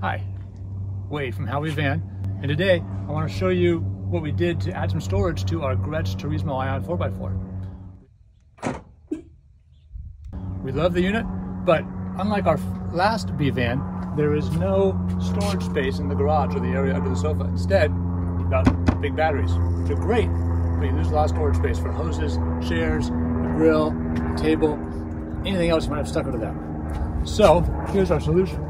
Hi, Wade from How We Van, and today I want to show you what we did to add some storage to our Grech Turismo Ion 4x4. We love the unit, but unlike our last B-Van, there is no storage space in the garage or the area under the sofa. Instead, you've got big batteries, which are great, but you lose a lot of storage space for hoses, chairs, a grill, a table, anything else you might have stuck under that. So here's our solution.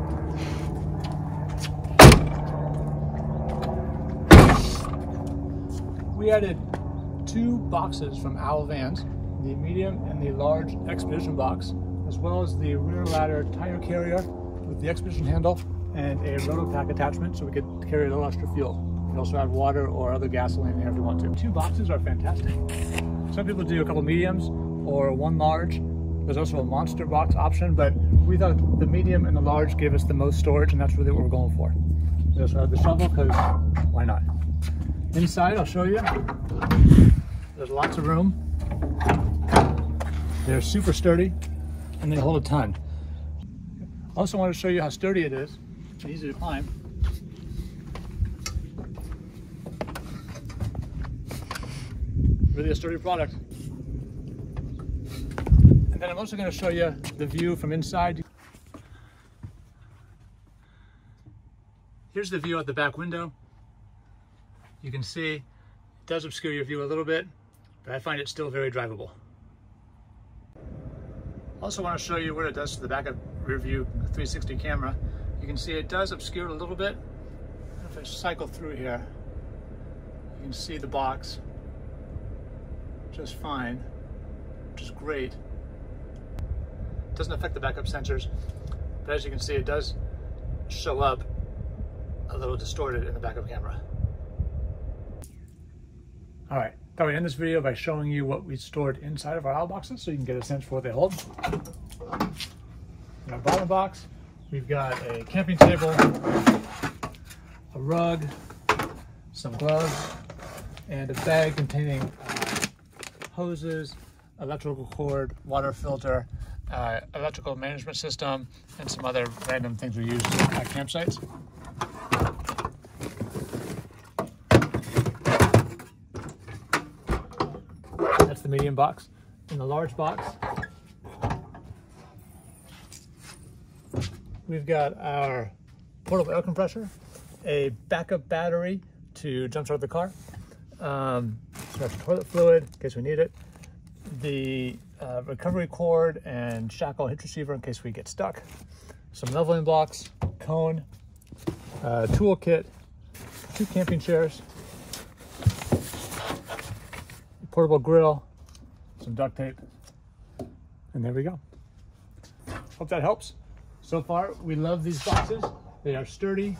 We added two boxes from Owl Vans, the medium and the large Expedition box, as well as the rear ladder tire carrier with the Expedition handle and a Rotopax attachment so we could carry a little extra fuel. You can also add water or other gasoline in there if you want to. Two boxes are fantastic. Some people do a couple mediums or one large. There's also a monster box option, but we thought the medium and the large gave us the most storage and that's really what we're going for. We also have the shovel because why not? Inside, I'll show you. There's lots of room. They're super sturdy and they hold a ton. I also want to show you how sturdy it is. Easy to climb. Really a sturdy product. And then I'm also going to show you the view from inside. Here's the view out the back window. You can see it does obscure your view a little bit, but I find it still very drivable. I also want to show you what it does to the backup rear view 360 camera. You can see it does obscure a little bit. If I cycle through here, you can see the box just fine, which is great. It doesn't affect the backup sensors, but as you can see, it does show up a little distorted in the backup camera. All right, thought we'd end this video by showing you what we stored inside of our owl boxes so you can get a sense for what they hold. In our bottom box, we've got a camping table, a rug, some gloves, and a bag containing uh, hoses, electrical cord, water filter, uh, electrical management system, and some other random things we use at campsites. That's the medium box. In the large box, we've got our portable air compressor, a backup battery to jumpstart the car, um, toilet fluid in case we need it, the uh, recovery cord and shackle hitch receiver in case we get stuck, some leveling blocks, cone, uh, toolkit, two camping chairs, portable grill, some duct tape, and there we go. Hope that helps. So far, we love these boxes. They are sturdy,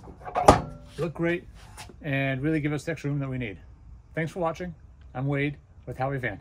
look great, and really give us the extra room that we need. Thanks for watching. I'm Wade with How We Van.